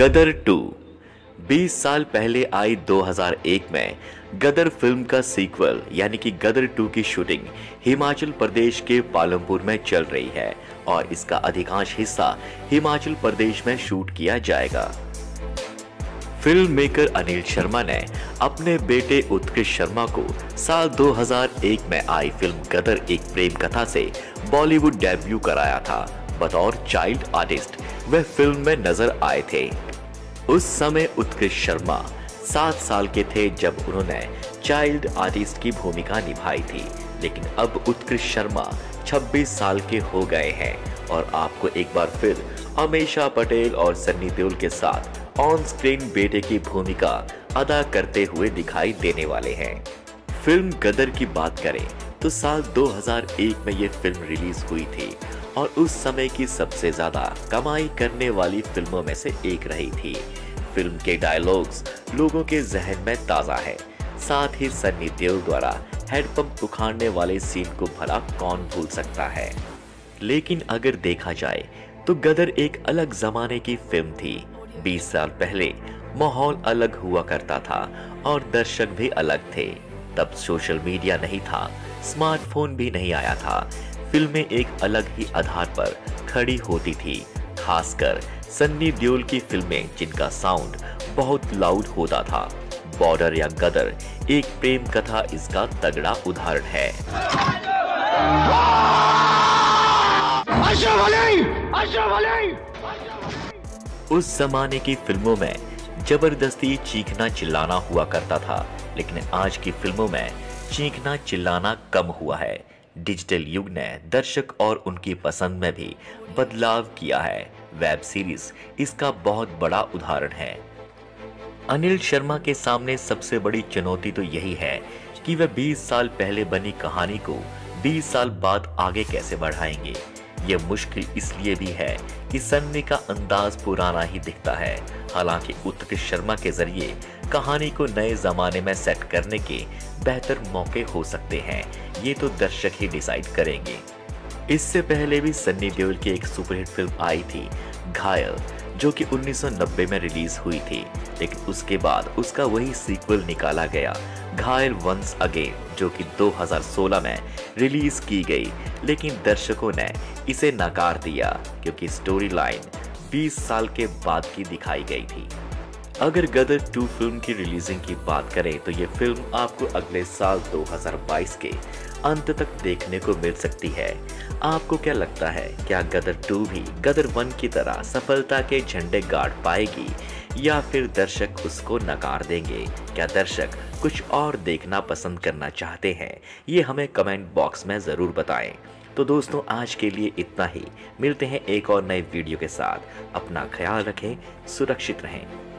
गदर 2 20 साल पहले आई 2001 में गदर फ़िल्म का सीक्वल यानी कि गदर 2 की शूटिंग हिमाचल प्रदेश के पालमपुर में चल रही है और इसका अधिकांश हिस्सा हिमाचल प्रदेश में शूट किया जाएगा। फ़िल्म मेकर अनिल शर्मा ने अपने बेटे उत्कृष्ट शर्मा को साल 2001 में आई फ़िल्म गदर एक प्रेम कथा से बॉलीवुड डेब्यू कराया था। बतौर चाइल्ड आर्टिस्ट वह फ़िल्म में नज़र आए थे। उस समय उत्कृष्ट शर्मा सात साल के थे जब उन्होंने चाइल्ड आर्टिस्ट की भूमिका निभाई थी। लेकिन अब उत्कृष्ट शर्मा 26 साल के हो गए हैं और आपको एक बार फिर अमीषा पटेल और सन्नी देओल के साथ ऑन स्क्रीन बेटे की भूमिका अदा करते हुए दिखाई देने वाले हैं। फ़िल्म गदर की बात करें तो साल 2001 में ये फ़िल्म रिलीज़ हुई थी। और उस समय की सबसे ज़्यादा कमाई करने वाली फ़िल्मों में से एक रही थी। फ़िल्म के डायलॉग्स लोगों के जहन में ताज़ा है। साथ ही सन्नी देओल द्वारा हेडपंप उखाड़ने वाले सीन को भला कौन भूल सकता है? लेकिन अगर देखा जाए तो गदर एक अलग जमाने की फ़िल्म थी। 20 साल पहले माहौल अलग हुआ करता था और दर्शक भी अलग थे। तब सोशल मीडिया नहीं था स्मार्टफ़ोन भी नहीं आया था। फ़िल्में एक अलग ही आधार पर खड़ी होती थी खासकर सन्नी देओल की फ़िल्में जिनका साउंड बहुत लाउड होता था। बॉर्डर या गदर एक प्रेम कथा इसका तगड़ा उदाहरण है। उस जमाने की फ़िल्मों में ज़बरदस्ती चीखना चिल्लाना हुआ करता था लेकिन आज की फ़िल्मों में चीखना चिल्लाना कम हुआ है। डिजिटल युग ने दर्शक और उनकी पसंद में भी बदलाव किया है। वेब सीरीज़ इसका बहुत बड़ा उदाहरण है। अनिल शर्मा के सामने सबसे बड़ी चुनौती तो यही है कि वह 20 साल पहले बनी कहानी को 20 साल बाद आगे कैसे बढ़ाएँगे। यह मुश्किल इसलिए भी है कि सन्नी का अंदाज पुराना ही दिखता है। हालाँकि उत्कृष्ट शर्मा के ज़रिए कहानी को नए जमाने में सेट करने के बेहतर मौके हो सकते हैं, ये तो दर्शक ही डिसाइड करेंगे। इससे पहले भी सन्नी देओल की एक सुपरहिट फ़िल्म आई थी, घायल। जो कि 1990 में रिलीज़ हुई थी, लेकिन उसके बाद उसका वही सीक्वल निकाला गया, घायल वंस अगेन, जो कि 2016 में रिलीज़ की गई। लेकिन दर्शकों ने इसे नकार दिया, क्योंकि स्टोरी लाइन 20 साल के बाद की दिखाई गई थी। अगर गदर 2 फ़िल्म की रिलीजिंग की बात करें तो ये फ़िल्म आपको अगले साल 2022 के अंत तक देखने को मिल सकती है। आपको क्या लगता है, क्या गदर 2 भी गदर 1 की तरह सफलता के झंडे गाड़ पाएगी, या फिर दर्शक उसको नकार देंगे? क्या दर्शक कुछ और देखना पसंद करना चाहते हैं? ये हमें कमेंट बॉक्स में ज़रूर बताएँ। तो दोस्तों, आज के लिए इतना ही। मिलते हैं एक और नए वीडियो के साथ। अपना ख्याल रखें, सुरक्षित रहें।